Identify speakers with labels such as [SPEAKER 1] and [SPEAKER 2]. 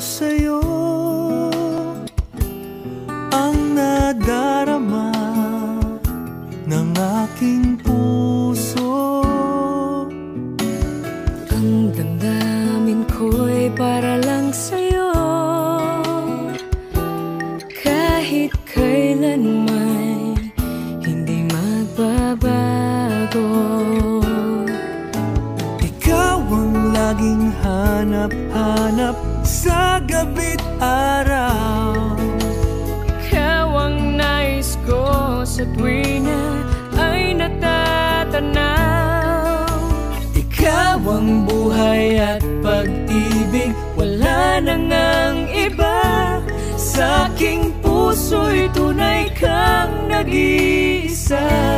[SPEAKER 1] sa'yo Ang nadarama ng aking puso. Ang damdamin ko'y para
[SPEAKER 2] lang sa'yo. Laging hanap-hanap sa gabi't araw.
[SPEAKER 1] Ikaw ang nais ko sa tuwi na ay natatanaw.
[SPEAKER 2] Ikaw ang buhay at pag-ibig Wala na ngang iba. Sa aking puso'y tunay kang nag-iisa